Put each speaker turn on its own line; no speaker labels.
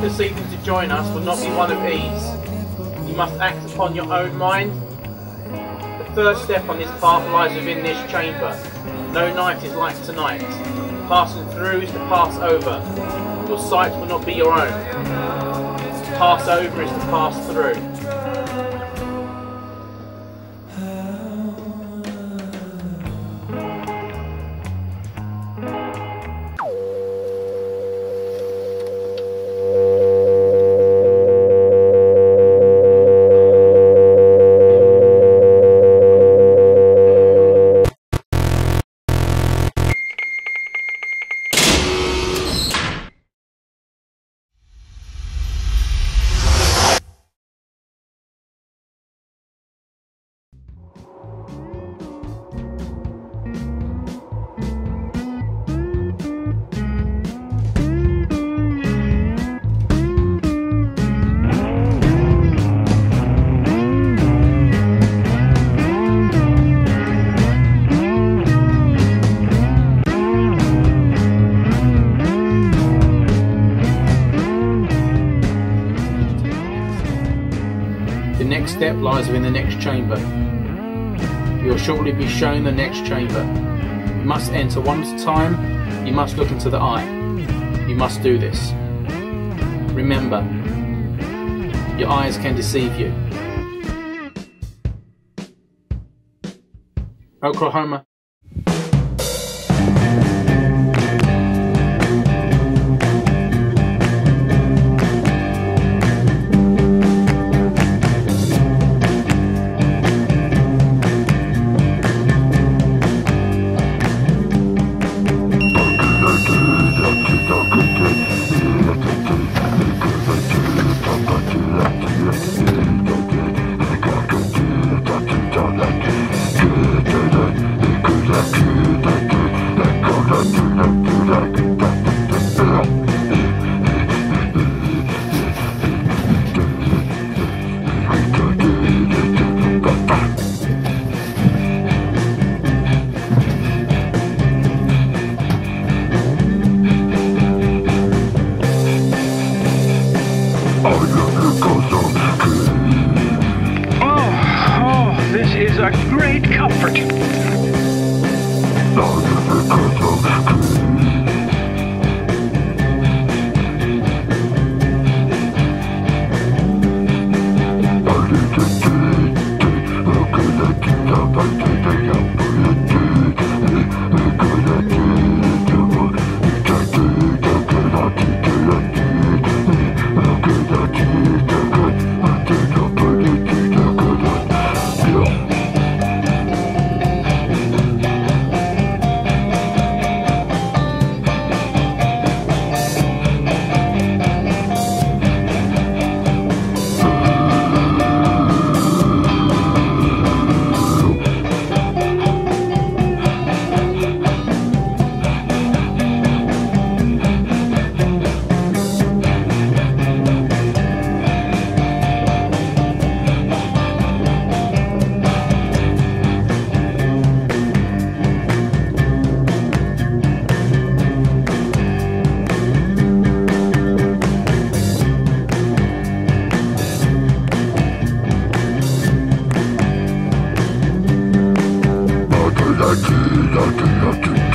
to seeking to join us will not be one of ease. You must act upon your own mind. The first step on this path lies within this chamber. No night is like tonight. Passing through is to pass over. Your sight will not be your own. To pass over is to pass through. Next step lies within the next chamber. You will shortly be shown the next chamber. You must enter one at a time. You must look into the eye. You must do this. Remember, your eyes can deceive you. Oklahoma.
A great comfort. Oh.
Lucky, lucky, lucky.